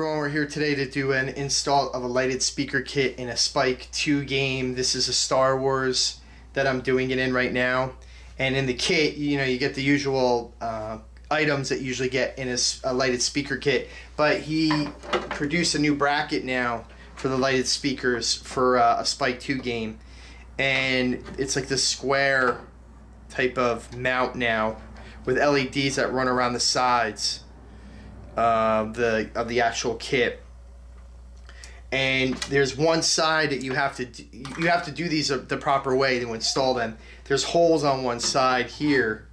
Everyone, we're here today to do an install of a lighted speaker kit in a Spike 2 game. This is a Star Wars that I'm doing it in right now. And in the kit, you know, you get the usual uh, items that usually get in a, a, lighted speaker kit. But he produced a new bracket now for the lighted speakers for uh, a Spike 2 game. And it's like this square type of mount now with LEDs that run around the sides the of the actual kit. And there's one side that you have to do, you have to do these the proper way to install them. There's holes on one side here,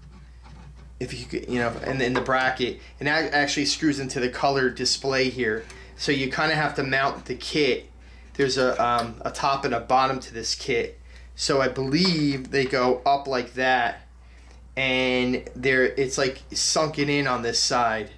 if you could, you know, and in the bracket, and that actually screws into the color display here. So you kind of have to mount the kit. There's a um, a top and a bottom to this kit. So I believe they go up like that, and there it's like sunken in on this side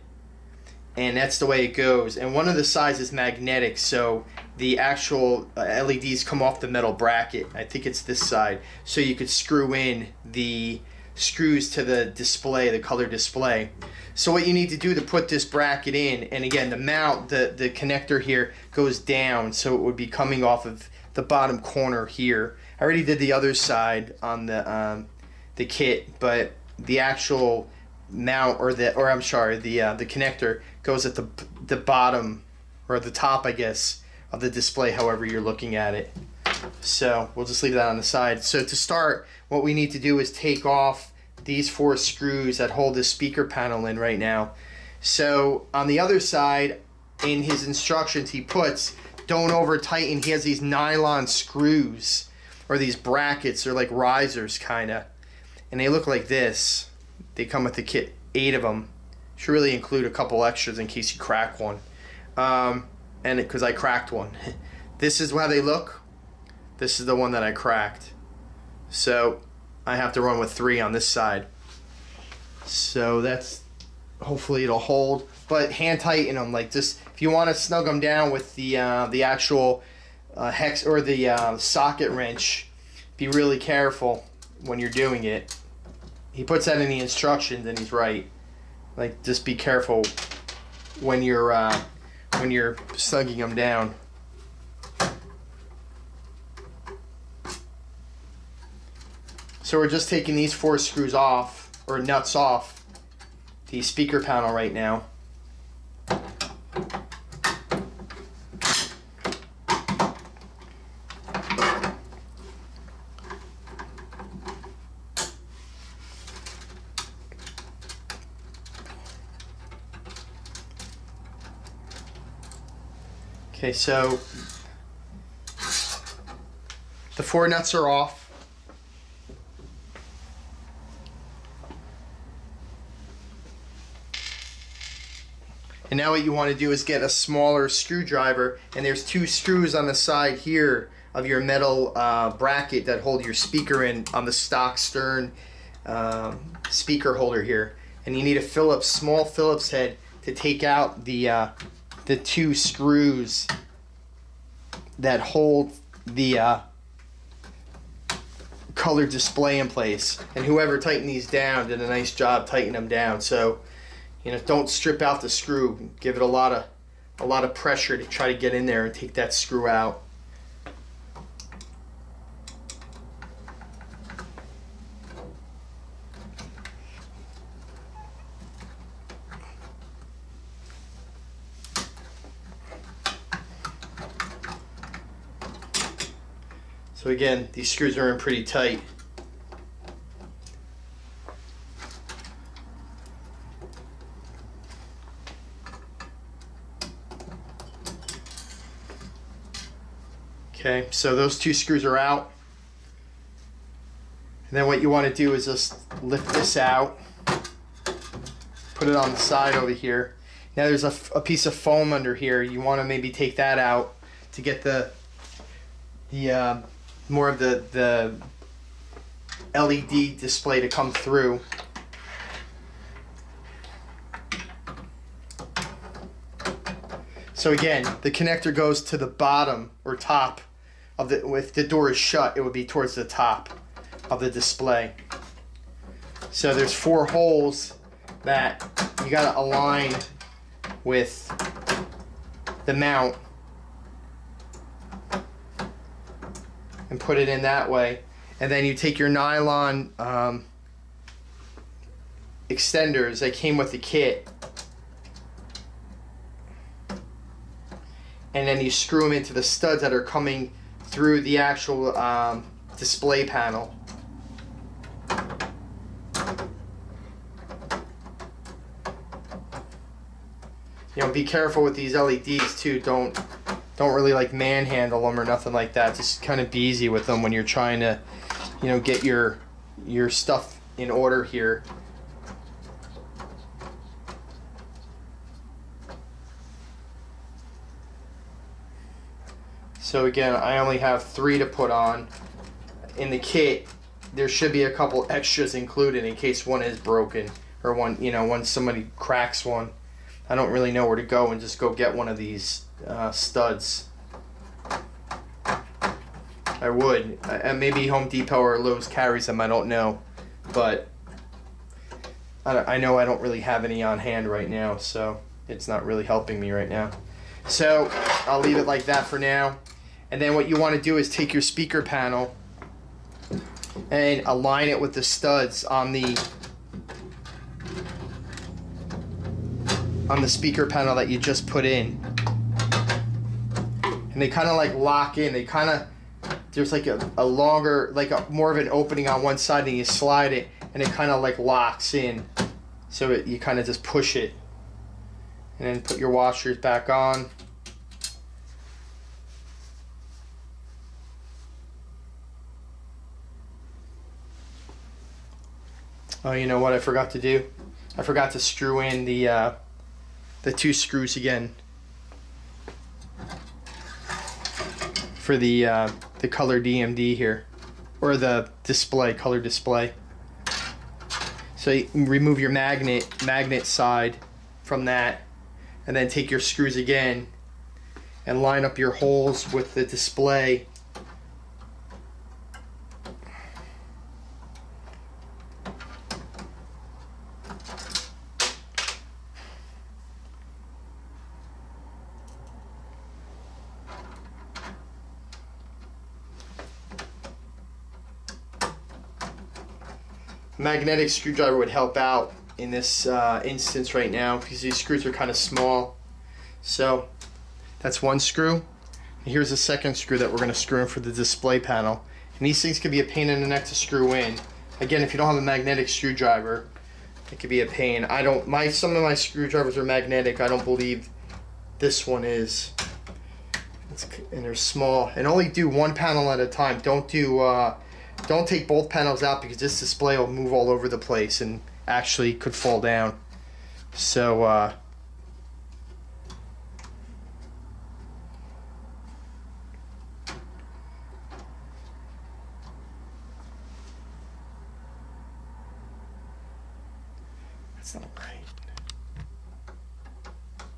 and that's the way it goes. And one of the sides is magnetic, so the actual uh, LEDs come off the metal bracket. I think it's this side. So you could screw in the screws to the display, the color display. So what you need to do to put this bracket in, and again, the mount, the, the connector here goes down, so it would be coming off of the bottom corner here. I already did the other side on the, um, the kit, but the actual mount or the or I'm sorry the uh, the connector goes at the the bottom or the top I guess of the display however you're looking at it. So we'll just leave that on the side. So to start what we need to do is take off these four screws that hold the speaker panel in right now. So on the other side in his instructions he puts don't over tighten he has these nylon screws or these brackets or like risers kind of and they look like this they come with the kit, eight of them. Should really include a couple extras in case you crack one. Um, and because I cracked one. this is how they look. This is the one that I cracked. So I have to run with three on this side. So that's hopefully it'll hold. But hand tighten them like just if you want to snug them down with the uh, the actual uh, hex or the uh, socket wrench. Be really careful when you're doing it he puts that in the instructions and he's right. Like just be careful when you're uh, when you're snugging them down. So we're just taking these four screws off or nuts off the speaker panel right now. Okay, so the four nuts are off. And now what you want to do is get a smaller screwdriver and there's two screws on the side here of your metal uh, bracket that hold your speaker in on the stock stern um, speaker holder here. And you need a Phillips, small Phillips head to take out the uh, the two screws that hold the uh, color display in place. And whoever tightened these down did a nice job tightening them down. So, you know, don't strip out the screw. Give it a lot of a lot of pressure to try to get in there and take that screw out. Again, these screws are in pretty tight. Okay, so those two screws are out. And then what you want to do is just lift this out, put it on the side over here. Now there's a, a piece of foam under here. You want to maybe take that out to get the the uh, more of the, the LED display to come through. So again, the connector goes to the bottom or top of the, if the door is shut, it would be towards the top of the display. So there's four holes that you gotta align with the mount and put it in that way. And then you take your nylon um, extenders that came with the kit and then you screw them into the studs that are coming through the actual um, display panel. You know, be careful with these LEDs too. Don't don't really like manhandle them or nothing like that. Just kind of be easy with them when you're trying to, you know, get your your stuff in order here. So again, I only have three to put on. In the kit, there should be a couple extras included in case one is broken or one, you know, when somebody cracks one. I don't really know where to go and just go get one of these uh, studs. I would. And maybe Home Depot or Lowe's carries them. I don't know. But I, I know I don't really have any on hand right now. So it's not really helping me right now. So I'll leave it like that for now. And then what you want to do is take your speaker panel and align it with the studs on the on the speaker panel that you just put in. And they kind of like lock in. They kind of, there's like a, a longer, like a more of an opening on one side and you slide it and it kind of like locks in. So it, you kind of just push it. And then put your washers back on. Oh, you know what I forgot to do? I forgot to screw in the uh, the two screws again for the uh, the color DMD here or the display color display. So you remove your magnet magnet side from that and then take your screws again and line up your holes with the display magnetic screwdriver would help out in this uh, instance right now because these screws are kind of small. So that's one screw. Here's the second screw that we're going to screw in for the display panel. And these things can be a pain in the neck to screw in. Again, if you don't have a magnetic screwdriver, it could be a pain. I don't, my, some of my screwdrivers are magnetic. I don't believe this one is. It's, and they're small. And only do one panel at a time. Don't do, uh, don't take both panels out because this display will move all over the place and actually could fall down. So, uh, that's not right.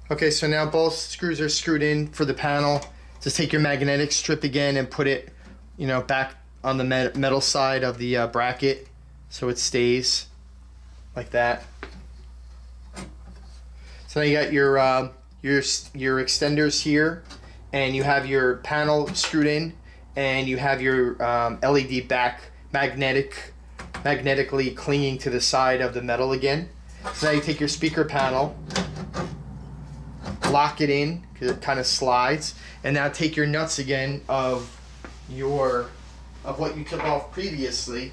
Okay, so now both screws are screwed in for the panel. Just take your magnetic strip again and put it, you know, back on the metal side of the uh, bracket so it stays like that. So now you got your uh, your your extenders here, and you have your panel screwed in, and you have your um, LED back magnetic magnetically clinging to the side of the metal again. So now you take your speaker panel, lock it in because it kind of slides, and now take your nuts again of your of what you took off previously.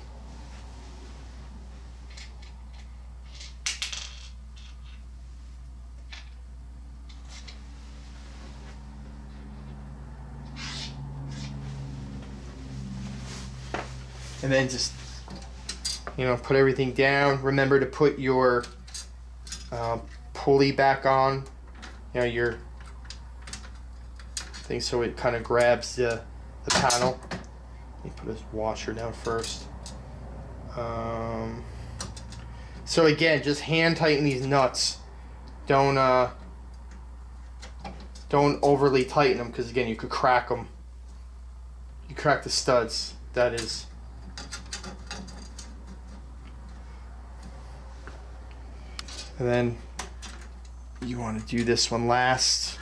And then just, you know, put everything down. Remember to put your uh, pulley back on, you know, your thing so it kind of grabs the, the panel. Me put this washer down first. Um, so again, just hand tighten these nuts. Don't uh, don't overly tighten them because again, you could crack them. You crack the studs. That is. And then you want to do this one last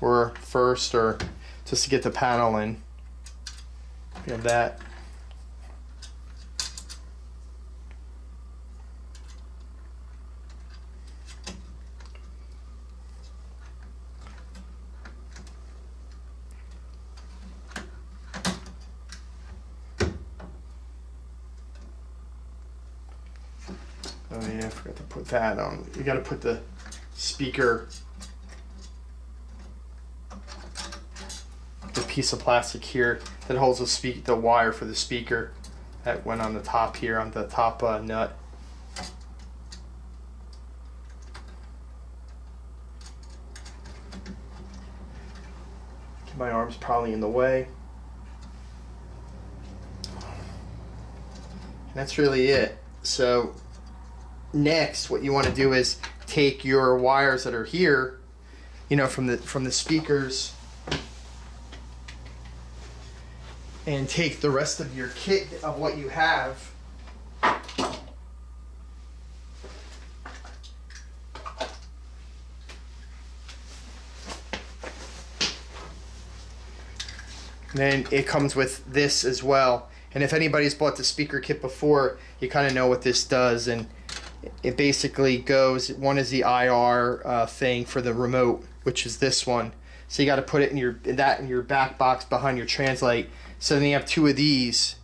or first or just to get the panel in. We have that. Oh yeah, I forgot to put that on. You got to put the speaker, the piece of plastic here that holds the speak the wire for the speaker that went on the top here on the top uh, nut. My arm's probably in the way. And that's really it. So next what you want to do is take your wires that are here you know from the from the speakers and take the rest of your kit of what you have. Then it comes with this as well. And if anybody's bought the speaker kit before you kind of know what this does. And it basically goes one is the IR uh, thing for the remote which is this one. So you got to put it in your that in your back box behind your translite so then you have two of these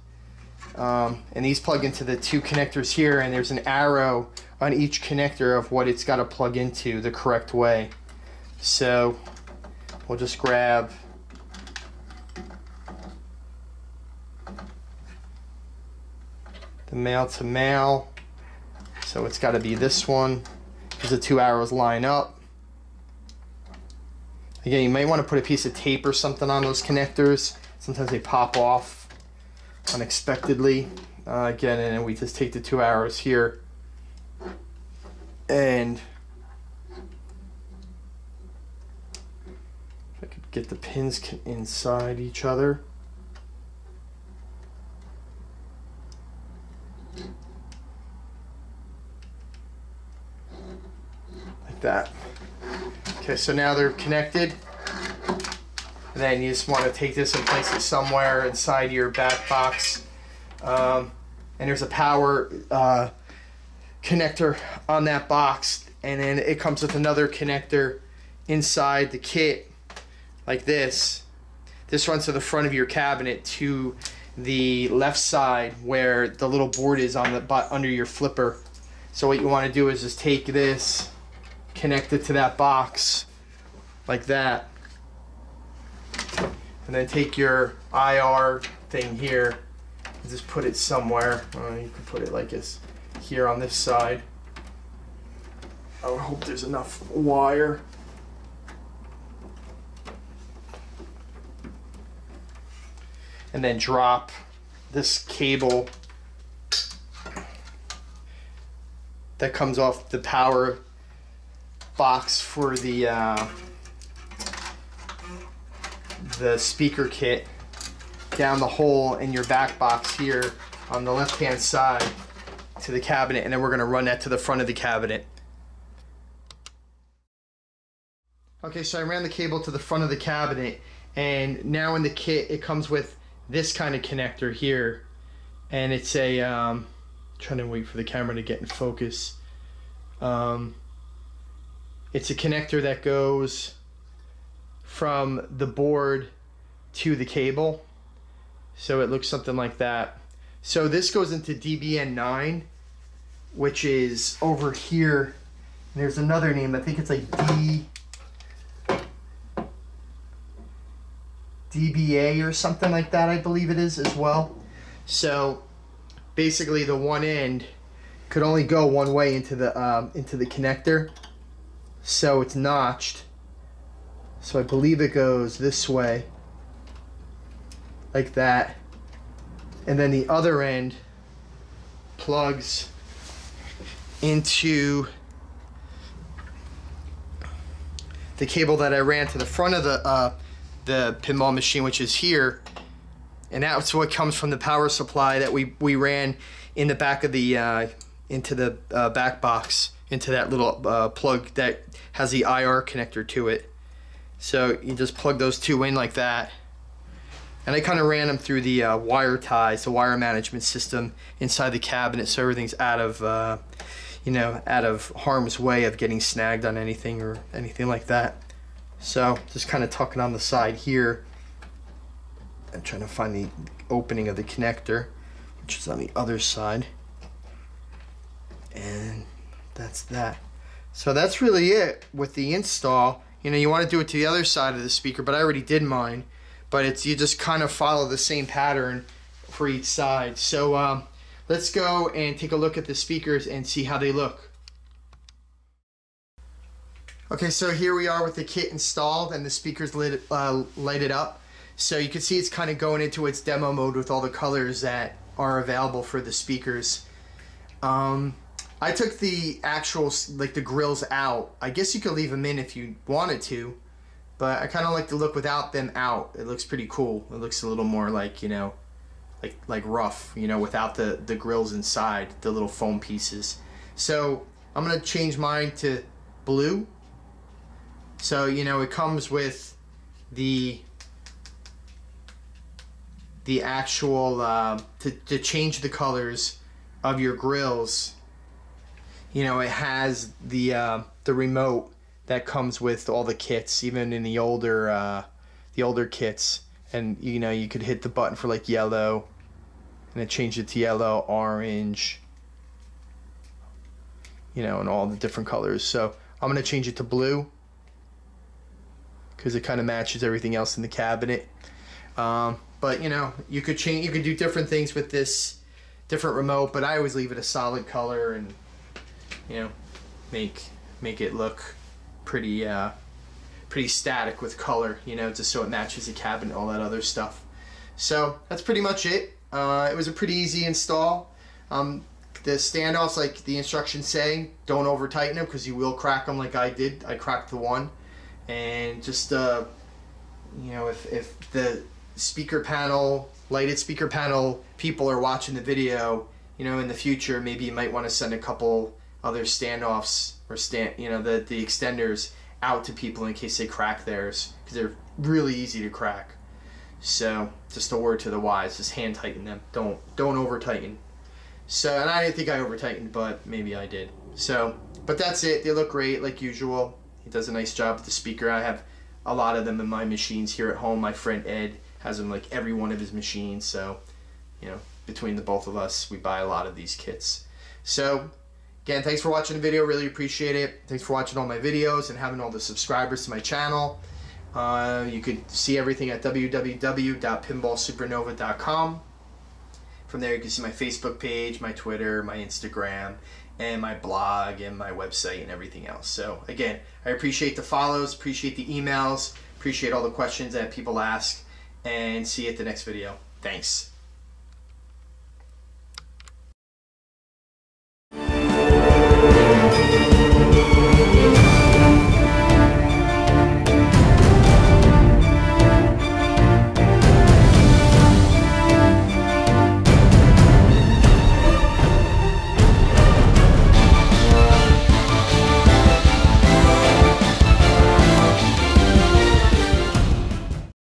um, and these plug into the two connectors here and there's an arrow on each connector of what it's got to plug into the correct way so we'll just grab the male to male so it's got to be this one because the two arrows line up. Again, you might want to put a piece of tape or something on those connectors. Sometimes they pop off unexpectedly. Uh, again, and we just take the two arrows here and if I could get the pins inside each other. Like that. Okay, so now they're connected. Then you just want to take this and place it somewhere inside your back box. Um, and there's a power uh, connector on that box. And then it comes with another connector inside the kit like this. This runs to the front of your cabinet to the left side where the little board is on the under your flipper. So what you want to do is just take this connect it to that box like that. And then take your IR thing here and just put it somewhere. Uh, you can put it like this here on this side. I hope there's enough wire. And then drop this cable that comes off the power box for the uh, the speaker kit down the hole in your back box here on the left hand side to the cabinet and then we're going to run that to the front of the cabinet. Okay, so I ran the cable to the front of the cabinet and now in the kit it comes with this kind of connector here and it's a um, trying to wait for the camera to get in focus. Um, it's a connector that goes from the board to the cable. So it looks something like that. So this goes into DBN9, which is over here. There's another name, I think it's like D... DBA or something like that, I believe it is as well. So basically the one end could only go one way into the um, into the connector so it's notched. So I believe it goes this way, like that. And then the other end plugs into the cable that I ran to the front of the uh, the pinball machine, which is here. And that's what comes from the power supply that we, we ran in the back of the, uh, into the uh, back box into that little uh, plug that has the IR connector to it. So you just plug those two in like that. And I kind of ran them through the uh, wire ties, the wire management system inside the cabinet so everything's out of, uh, you know, out of harm's way of getting snagged on anything or anything like that. So just kind of tucking on the side here and trying to find the opening of the connector, which is on the other side. And that's that. So that's really it with the install. You know, you want to do it to the other side of the speaker, but I already did mine. But it's you just kind of follow the same pattern for each side. So um, let's go and take a look at the speakers and see how they look. Okay, so here we are with the kit installed and the speakers lit, uh, lighted up. So you can see it's kind of going into its demo mode with all the colors that are available for the speakers. Um, I took the actual, like the grills out. I guess you could leave them in if you wanted to, but I kind of like the look without them out. It looks pretty cool. It looks a little more like, you know, like like rough, you know, without the, the grills inside, the little foam pieces. So I'm to change mine to blue. So, you know, it comes with the the actual uh, to, to change the colors of your grills you know, it has the uh, the remote that comes with all the kits, even in the older uh, the older kits, and you know you could hit the button for like yellow, and it changed it to yellow, orange, you know, and all the different colors. So I'm gonna change it to blue because it kind of matches everything else in the cabinet. Um, but you know, you could change, you could do different things with this different remote, but I always leave it a solid color and you know, make make it look pretty uh, pretty static with color, you know, just so it matches the cabinet, all that other stuff. So that's pretty much it. Uh, it was a pretty easy install. Um, the standoffs, like the instructions say, don't over tighten them because you will crack them like I did. I cracked the one. And just, uh, you know, if, if the speaker panel, lighted speaker panel people are watching the video, you know, in the future, maybe you might want to send a couple other standoffs or stand you know the the extenders out to people in case they crack theirs because they're really easy to crack. So just a word to the wise: just hand tighten them. Don't don't over tighten. So and I didn't think I over tightened, but maybe I did. So but that's it. They look great like usual. He does a nice job with the speaker. I have a lot of them in my machines here at home. My friend Ed has them like every one of his machines. So you know between the both of us, we buy a lot of these kits. So Again, thanks for watching the video. Really appreciate it. Thanks for watching all my videos and having all the subscribers to my channel. Uh, you could see everything at www.pinballsupernova.com. From there, you can see my Facebook page, my Twitter, my Instagram, and my blog, and my website, and everything else. So, again, I appreciate the follows, appreciate the emails, appreciate all the questions that people ask, and see you at the next video. Thanks.